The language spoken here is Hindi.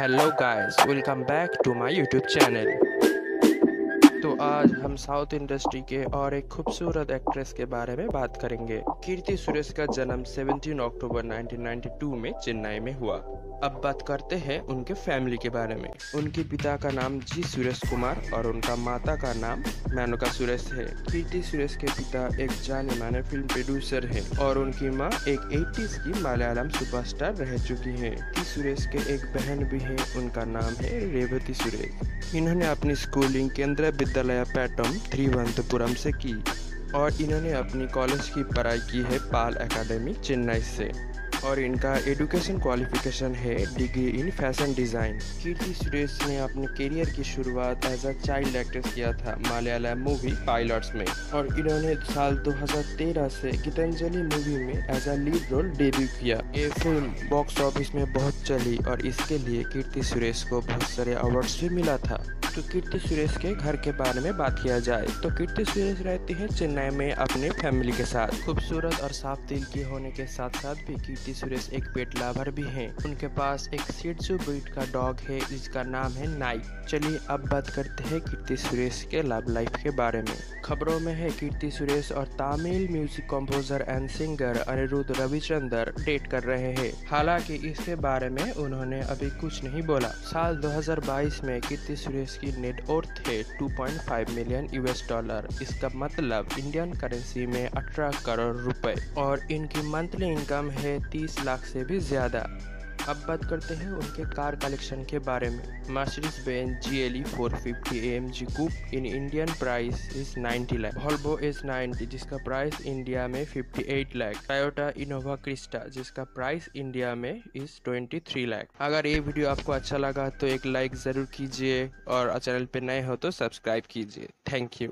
hello guys welcome back to my youtube channel. तो आज हम साउथ इंडस्ट्री के और एक खूबसूरत एक्ट्रेस के बारे में बात करेंगे। कीर्ति सुरेश का जन्म 17 अक्टूबर 1992 में चेन्नई में हुआ। अब बात करते हैं उनके फैमिली के बारे में। उनके पिता का नाम जी सुरेश कुमार और उनका माता का नाम मेनका सुरेश है। कीर्ति सुरेश के पिता एक जाने माने फ़िल्म प्रोड्यूसर है और उनकी माँ एक 80s की मलयालम सुपरस्टार रह चुकी है। कीर्ति सुरेश के एक बहन भी है, उनका नाम है रेवती सुरेश। इन्होंने अपनी स्कूलिंग केंद्रीय विद्यालय पैटम त्रिवंतपुरम से की और इन्होंने अपनी कॉलेज की पढ़ाई की है पाल एकेडमी चेन्नई से। और इनका एजुकेशन क्वालिफिकेशन है degree in fashion design. Keerthy Suresh ने अपने करियर की शुरुआत एज अ चाइल्ड एक्ट्रेस किया था मलयालम मूवी पायलट्स में। और इन्होंने साल 2013 से गीतांजलि मूवी में as a lead role debut किया। ये फ़िल्म बॉक्स ऑफ़िस में बहुत चली और इसके लिए कीर्ति सुरेश को बहुत सारे अवार्ड्स भी मिला था। तो कीर्ति सुरेश के घर के बारे में बात किया जाए। तो कीर्ति सुरेश रहती है चेन्नई में अपने फैमिली के साथ। खूबसूरत और साफ़ दिल की होने के साथ साथ भी कीर्ति सुरेश एक पेट लाभर भी हैं। उनके पास एक सीटसू ब्रीड का डॉग है, जिसका नाम है नाई चलिए अब बात करते हैं कीर्ति सुरेश के लव लाइफ के बारे में। खबरों में है कीर्ति सुरेश और Tamil music composer and singer Anirudh Ravichander date कर रहे हैं। हालाँकि इसके बारे में उन्होंने अभी कुछ नहीं बोला। साल 2022 में कीर्ति सुरेश की नेट वर्थ है 2.5 मिलियन यूएस डॉलर इसका मतलब इंडियन करेंसी में 18 करोड़ रुपए और इनकी मंथली इनकम है 30 लाख से भी ज़्यादा। अब बात करते हैं उनके कार कलेक्शन के बारे में। Mercedes Benz G L E four fifty M G coupe in Indian price is 90 lakh Volvo S ninety जिसका प्राइस इंडिया में 58 लाख टयोटा इनोवा क्रिस्टा जिसका प्राइस इंडिया में इज़ 23 लाख अगर ये वीडियो आपको अच्छा लगा तो एक लाइक ज़रूर कीजिए और चैनल पे नए हो तो सब्सक्राइब कीजिए। Thank you